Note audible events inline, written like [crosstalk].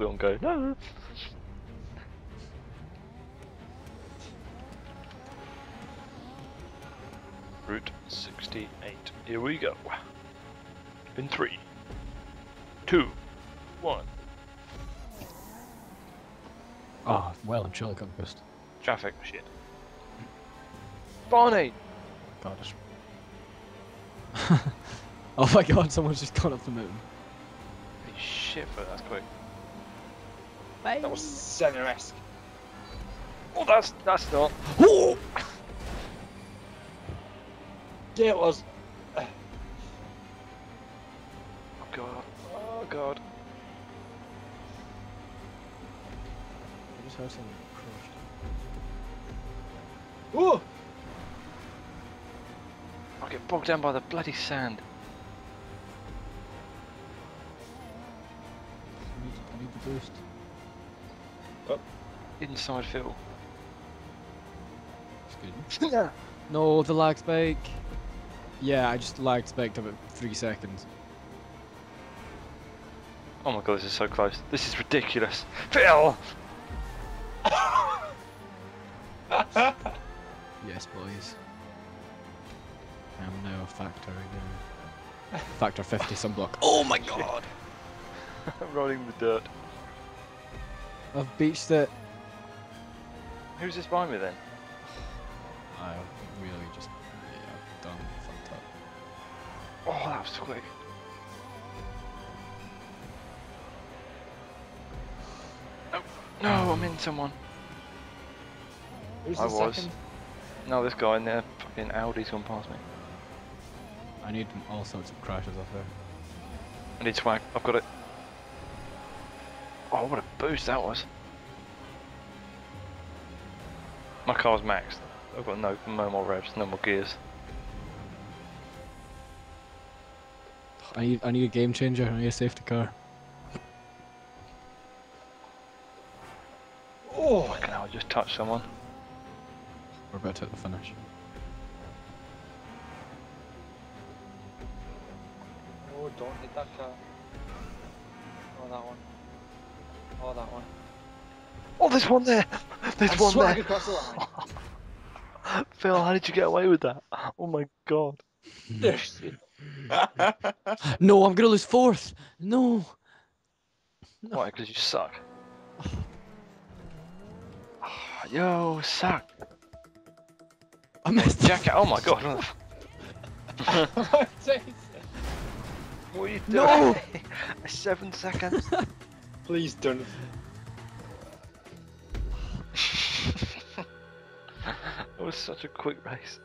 we don't go, [laughs] no. Route 68. Here we go. In three, two, one. Oh, well and truly conquest. Traffic shit. Barney! God. [laughs] oh my god, someone's just gone up the moon. Holy shit, but that's quick. That was Senna-esque. Oh, that's that's not. Oh! Yeah, it was. Uh, oh god. Oh god. I just heard something crushed. Ooh! I'll get bogged down by the bloody sand. I need, I need the boost. Oh. Inside Phil. It's good. [laughs] No, the lag spike. Yeah, I just lagged spiked about three seconds. Oh my god, this is so close. This is ridiculous. Phil! [laughs] Yes, boys. I am now a factor again. Factor 50 sunblock. Oh my god! I'm [laughs] rolling the dirt. I've beached it. Who's this by me then? I really just, yeah, I've done fucked up. Oh, that was quick. No, no, I'm in someone. Who's I the was. second? No, this guy in there, fucking Audi's gone past me. I need all sorts of crashes off there. I need swag. I've got it. Oh, what a boost that was. My car's maxed. I've got no, no more revs, no more gears. I need, I need a game changer. I need a safety car. Oh! Fucking hell, I just touched someone. We're about to hit the finish. Oh, don't hit that car. Oh, that one. Oh, that one. Oh, there's one there! [laughs] There's I'm one there! across the line. [laughs] Phil, how did you get away with that? Oh my god. Hmm. Yes. [laughs] No, I'm gonna lose fourth. No. Why? Because you suck. [sighs] Yo, suck. I missed Jacket. Oh my god. My what are you doing? No! Seven seconds. Please don't. [laughs] it was such a quick race.